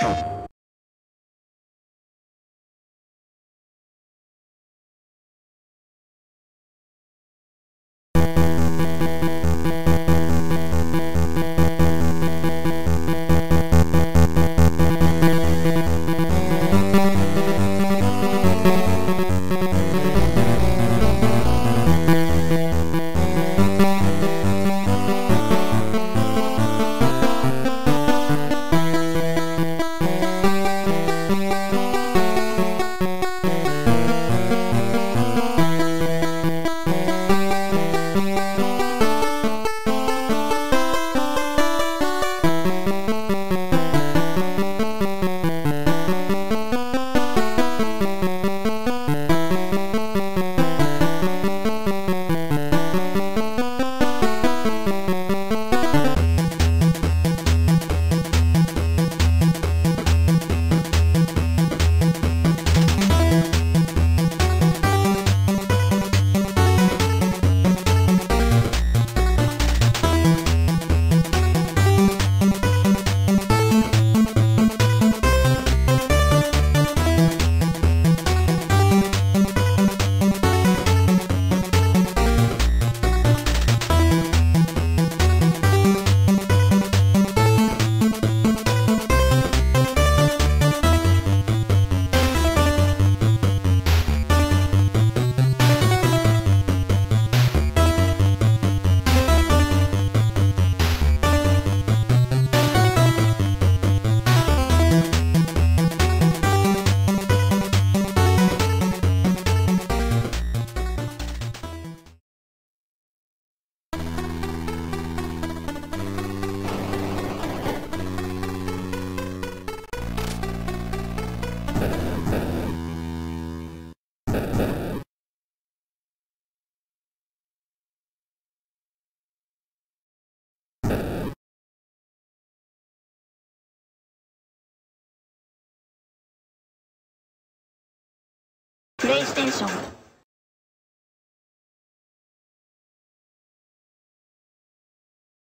Thank Música プレイステーション